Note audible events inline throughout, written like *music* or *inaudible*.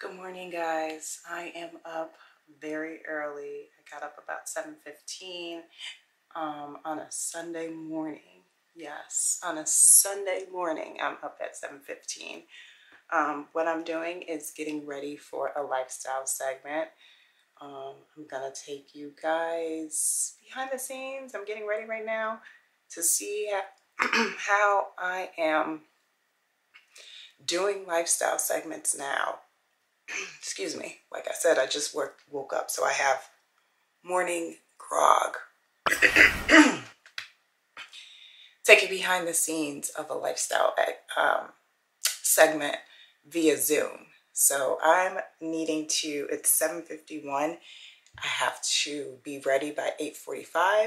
Good morning, guys. I am up very early. I got up about 7.15 um, on a Sunday morning. Yes, on a Sunday morning, I'm up at 7.15. Um, what I'm doing is getting ready for a lifestyle segment. Um, I'm gonna take you guys behind the scenes. I'm getting ready right now to see *clears throat* how I am doing lifestyle segments now excuse me, like I said, I just worked, woke up, so I have morning grog. *clears throat* Taking behind the scenes of a lifestyle um, segment via Zoom. So I'm needing to, it's 7.51. I have to be ready by 8.45.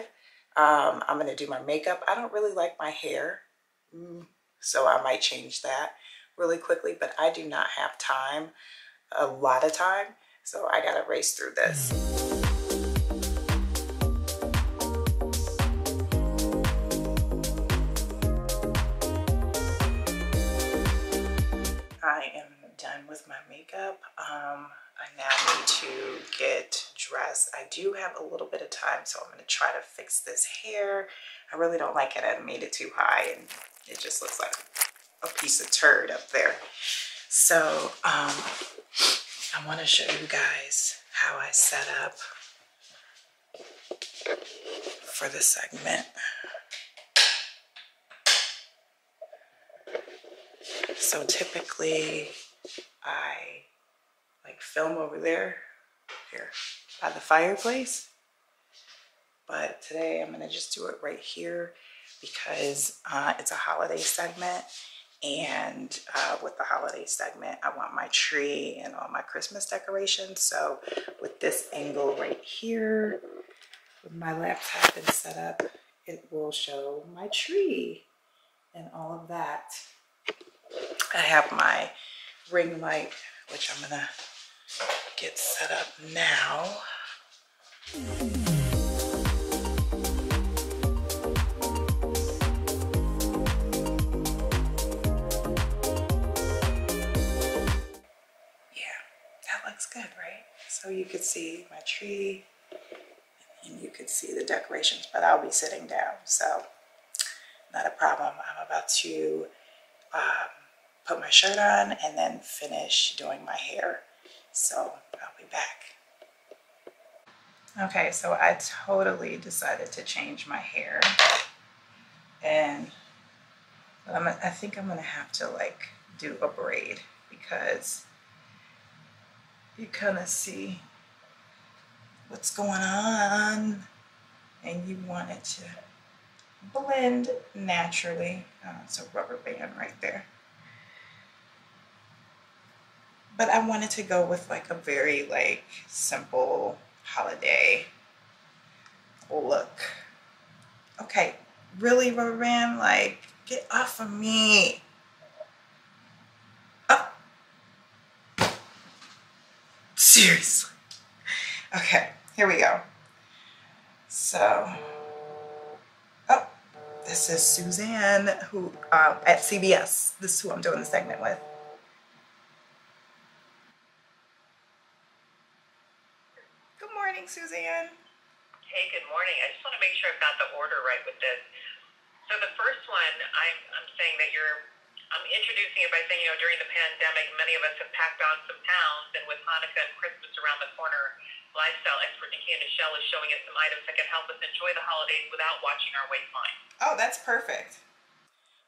Um, I'm going to do my makeup. I don't really like my hair, mm, so I might change that really quickly, but I do not have time a lot of time. So I gotta race through this. I am done with my makeup. Um, I now need to get dressed. I do have a little bit of time, so I'm gonna try to fix this hair. I really don't like it. I made it too high and it just looks like a piece of turd up there. So um, I want to show you guys how I set up for the segment. So typically I like film over there here by the fireplace. But today I'm gonna just do it right here because uh, it's a holiday segment and uh, with the holiday segment, I want my tree and all my Christmas decorations. So with this angle right here, with my laptop and set up, it will show my tree and all of that. I have my ring light, which I'm gonna get set up now. So you could see my tree and you could see the decorations, but I'll be sitting down, so not a problem. I'm about to um, put my shirt on and then finish doing my hair. So I'll be back. Okay, so I totally decided to change my hair. And I'm, I think I'm gonna have to like do a braid because you kind of see what's going on and you want it to blend naturally. Uh, it's a rubber band right there. But I wanted to go with like a very like simple holiday look. Okay, really rubber band? Like, get off of me. Seriously. Okay, here we go. So, oh, this is Suzanne who uh, at CBS. This is who I'm doing the segment with. Good morning, Suzanne. Hey, good morning. I just want to make sure I've got the order right with this. So the first one, I'm, I'm saying that you're I'm introducing it by saying, you know, during the pandemic, many of us have packed on some pounds, and with Hanukkah and Christmas around the corner, lifestyle expert Nekia Nichelle is showing us some items that can help us enjoy the holidays without watching our waistline. Oh, that's perfect.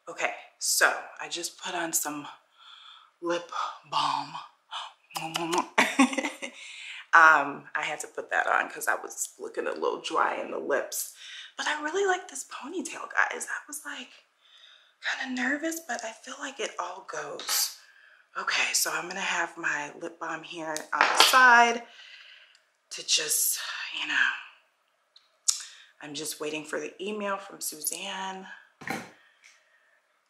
Okay, so I just put on some lip balm. *laughs* um, I had to put that on because I was looking a little dry in the lips. But I really like this ponytail, guys. I was like, kind of nervous, but I feel like it all goes. Okay, so I'm gonna have my lip balm here on the side to just, you know, I'm just waiting for the email from Suzanne.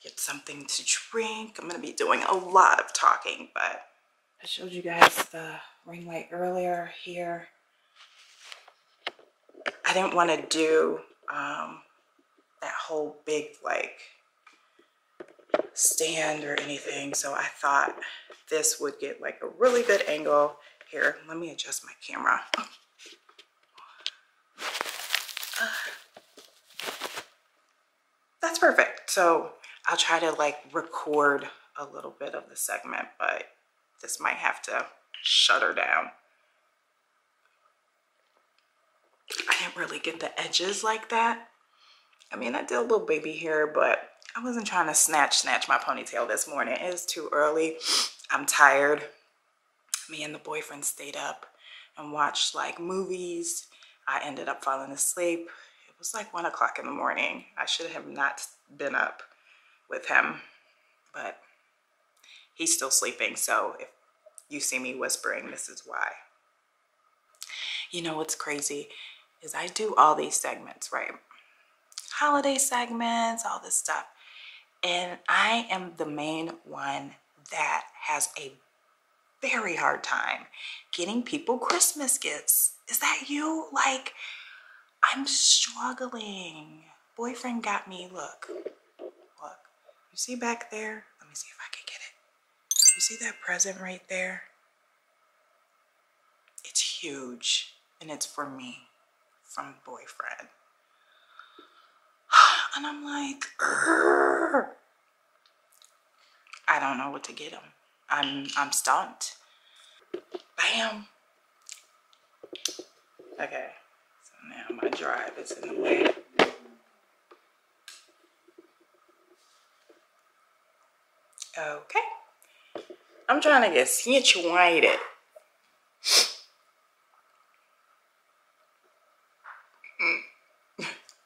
Get something to drink. I'm gonna be doing a lot of talking, but I showed you guys the ring light earlier here. I didn't want to do um, that whole big like stand or anything. So I thought this would get like a really good angle. Here, let me adjust my camera. that's perfect. So I'll try to like record a little bit of the segment, but this might have to shut her down. I didn't really get the edges like that. I mean, I did a little baby hair, but I wasn't trying to snatch snatch my ponytail this morning. It is too early. I'm tired. Me and the boyfriend stayed up and watched like movies. I ended up falling asleep. It was like one o'clock in the morning. I should have not been up with him, but he's still sleeping. So if you see me whispering, this is why. You know what's crazy is I do all these segments, right? Holiday segments, all this stuff. And I am the main one that has a very hard time getting people Christmas gifts. Is that you? Like, I'm struggling. Boyfriend got me, look, look. You see back there? Let me see if I can get it. You see that present right there? It's huge and it's for me from boyfriend. And I'm like, Urgh. I don't know what to get him. I'm I'm stumped. Bam. Okay, so now my drive is in the way. Okay. I'm trying to get situated.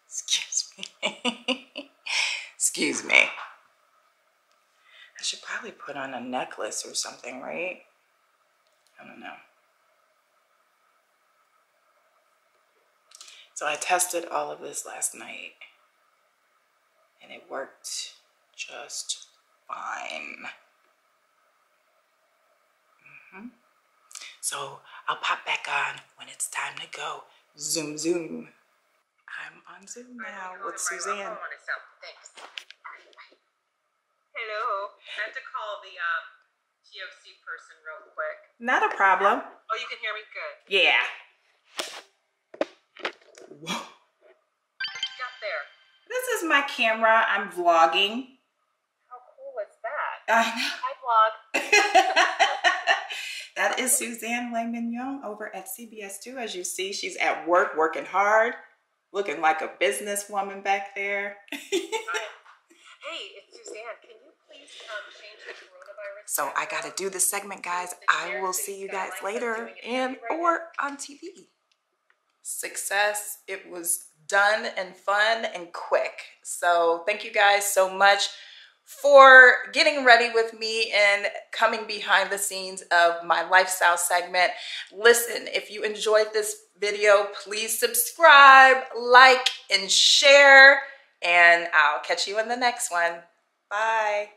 Excuse me. Excuse me. I should probably put on a necklace or something, right? I don't know. So I tested all of this last night and it worked just fine. Mm -hmm. So I'll pop back on when it's time to go. Zoom, zoom. I'm on Zoom now with Suzanne. Hello. I have to call the um, GOC person real quick. Not a problem. Oh, you can hear me? Good. Yeah. Whoa. Got there. This is my camera. I'm vlogging. How cool is that? I know. Hi, vlog. *laughs* that is Suzanne Le Mignot over at CBS2. As you see, she's at work, working hard, looking like a businesswoman back there. *laughs* hey, it's Suzanne. Can you please um, change the coronavirus? So I got to do this segment, guys. I will see you guys later and or on TV. Success. It was done and fun and quick. So thank you guys so much for getting ready with me and coming behind the scenes of my lifestyle segment. Listen, if you enjoyed this video, please subscribe, like, and share, and I'll catch you in the next one. Bye.